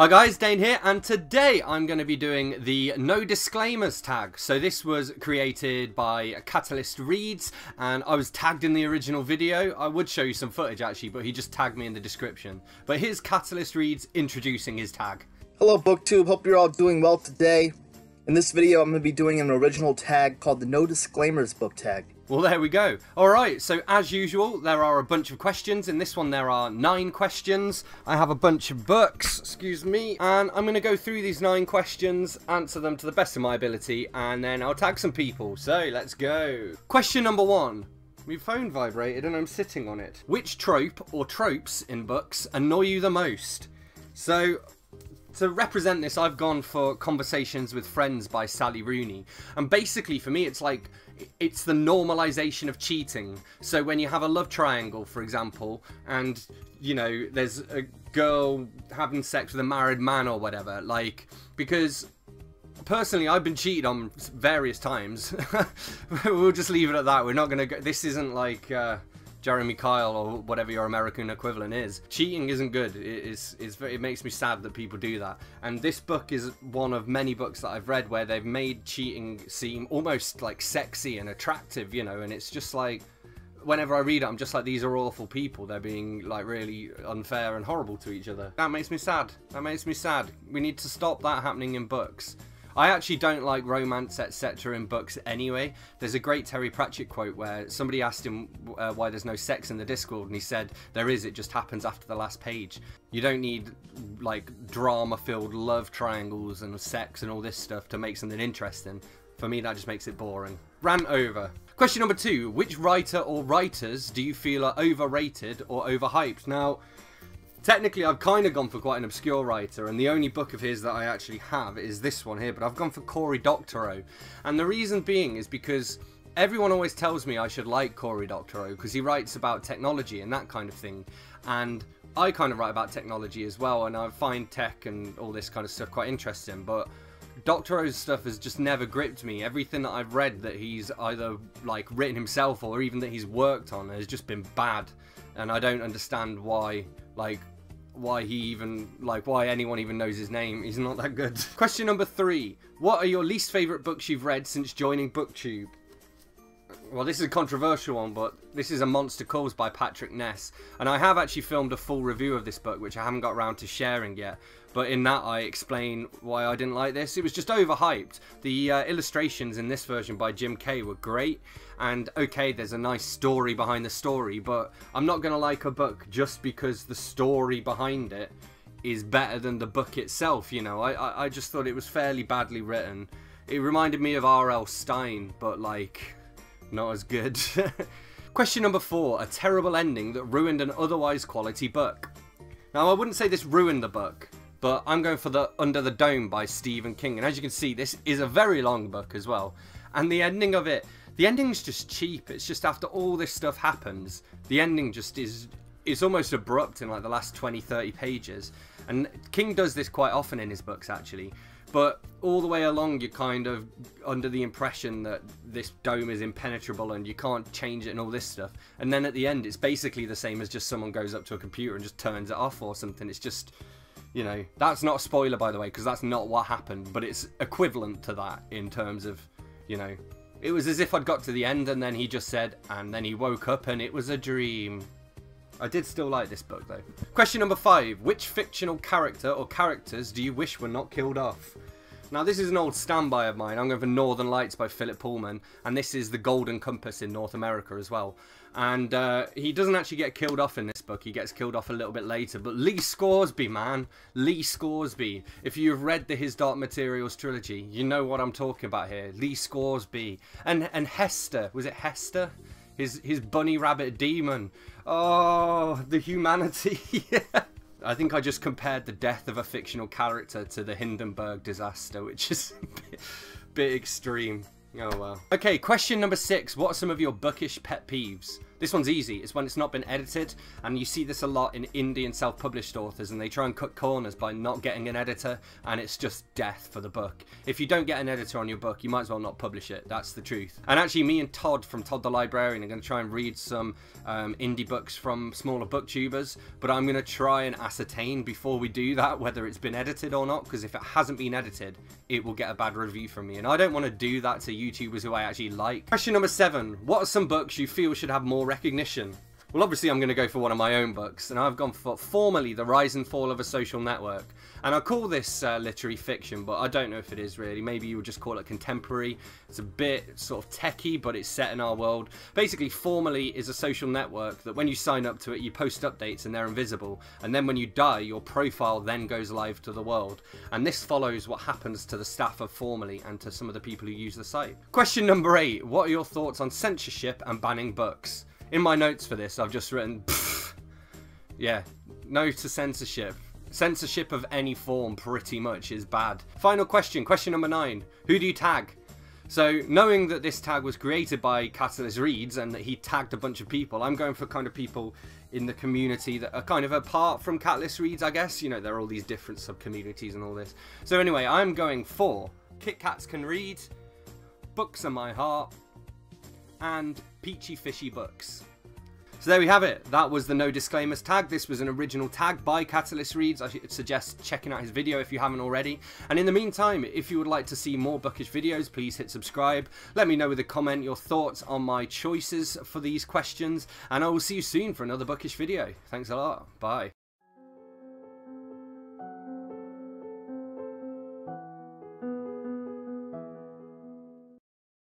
Hi guys, Dane here, and today I'm going to be doing the no disclaimers tag. So this was created by Catalyst Reads, and I was tagged in the original video. I would show you some footage actually, but he just tagged me in the description. But here's Catalyst Reads introducing his tag. Hello BookTube, hope you're all doing well today. In this video I'm going to be doing an original tag called the No Disclaimers book tag. Well, there we go. Alright, so as usual, there are a bunch of questions. In this one, there are nine questions. I have a bunch of books, excuse me, and I'm going to go through these nine questions, answer them to the best of my ability, and then I'll tag some people. So, let's go. Question number one. My phone vibrated and I'm sitting on it. Which trope or tropes in books annoy you the most? So, to represent this, I've gone for Conversations with Friends by Sally Rooney. And basically, for me, it's like, it's the normalization of cheating. So when you have a love triangle, for example, and, you know, there's a girl having sex with a married man or whatever, like, because personally, I've been cheated on various times. we'll just leave it at that. We're not going to go, this isn't like, uh, Jeremy Kyle or whatever your American equivalent is. Cheating isn't good. It is it's, it makes me sad that people do that. And this book is one of many books that I've read where they've made cheating seem almost like sexy and attractive, you know, and it's just like whenever I read it, I'm just like, these are awful people. They're being like really unfair and horrible to each other. That makes me sad. That makes me sad. We need to stop that happening in books. I actually don't like romance, etc. in books anyway. There's a great Terry Pratchett quote where somebody asked him uh, why there's no sex in the Discworld, and he said, There is, it just happens after the last page. You don't need like drama filled love triangles and sex and all this stuff to make something interesting. For me, that just makes it boring. Rant over. Question number two Which writer or writers do you feel are overrated or overhyped? Now, Technically, I've kind of gone for quite an obscure writer, and the only book of his that I actually have is this one here, but I've gone for Cory Doctorow. And the reason being is because everyone always tells me I should like Cory Doctorow, because he writes about technology and that kind of thing. And I kind of write about technology as well, and I find tech and all this kind of stuff quite interesting, but Doctorow's stuff has just never gripped me. Everything that I've read that he's either like written himself or even that he's worked on has just been bad, and I don't understand why like why he even like why anyone even knows his name. He's not that good. Question number three. What are your least favorite books you've read since joining booktube well this is a controversial one but this is a monster calls by patrick ness and i have actually filmed a full review of this book which i haven't got around to sharing yet but in that I explain why I didn't like this. It was just overhyped. The uh, illustrations in this version by Jim Kay were great, and okay, there's a nice story behind the story, but I'm not going to like a book just because the story behind it is better than the book itself, you know. I, I, I just thought it was fairly badly written. It reminded me of R.L. Stine, but like, not as good. Question number four, a terrible ending that ruined an otherwise quality book. Now, I wouldn't say this ruined the book, but I'm going for the Under the Dome by Stephen King. And as you can see, this is a very long book as well. And the ending of it, the ending's just cheap. It's just after all this stuff happens, the ending just is it's almost abrupt in like the last 20 30 pages and king does this quite often in his books actually but all the way along you're kind of under the impression that this dome is impenetrable and you can't change it and all this stuff and then at the end it's basically the same as just someone goes up to a computer and just turns it off or something it's just you know, that's not a spoiler, by the way, because that's not what happened, but it's equivalent to that in terms of, you know, it was as if I'd got to the end and then he just said, and then he woke up and it was a dream. I did still like this book, though. Question number five. Which fictional character or characters do you wish were not killed off? Now, this is an old standby of mine. I'm going for Northern Lights by Philip Pullman, and this is the Golden Compass in North America as well. And uh, he doesn't actually get killed off in this book. He gets killed off a little bit later. But Lee Scoresby, man. Lee Scoresby. If you've read the His Dark Materials trilogy, you know what I'm talking about here. Lee Scoresby. And, and Hester. Was it Hester? His, his bunny rabbit daemon. Oh, the humanity. I think I just compared the death of a fictional character to the Hindenburg disaster, which is a bit, bit extreme. Oh well. Okay, question number six. What are some of your bookish pet peeves? This one's easy. It's when it's not been edited, and you see this a lot in indie and self-published authors, and they try and cut corners by not getting an editor, and it's just death for the book. If you don't get an editor on your book, you might as well not publish it. That's the truth. And actually, me and Todd from Todd the Librarian are going to try and read some um, indie books from smaller booktubers, but I'm going to try and ascertain before we do that whether it's been edited or not, because if it hasn't been edited, it will get a bad review from me, and I don't want to do that to YouTubers who I actually like. Question number seven: What are some books you feel should have more recognition. Well, obviously, I'm going to go for one of my own books, and I've gone for Former.ly The Rise and Fall of a Social Network. And I call this uh, literary fiction, but I don't know if it is really. Maybe you would just call it contemporary. It's a bit sort of techie, but it's set in our world. Basically, Former.ly is a social network that when you sign up to it, you post updates and they're invisible. And then when you die, your profile then goes live to the world. And this follows what happens to the staff of Former.ly and to some of the people who use the site. Question number eight What are your thoughts on censorship and banning books? In my notes for this, I've just written, yeah, no to censorship. Censorship of any form, pretty much, is bad. Final question, question number nine. Who do you tag? So, knowing that this tag was created by Catalyst Reads and that he tagged a bunch of people, I'm going for kind of people in the community that are kind of apart from Catalyst Reads, I guess. You know, there are all these different sub communities and all this. So, anyway, I'm going for Kit Kats Can Read, Books Are My Hart, and Peachy Fishy Books. So there we have it. That was the no disclaimers tag. This was an original tag by Catalyst Reads. I suggest checking out his video if you haven't already. And in the meantime, if you would like to see more bookish videos, please hit subscribe. Let me know with a comment your thoughts on my choices for these questions. And I will see you soon for another bookish video. Thanks a lot. Bye.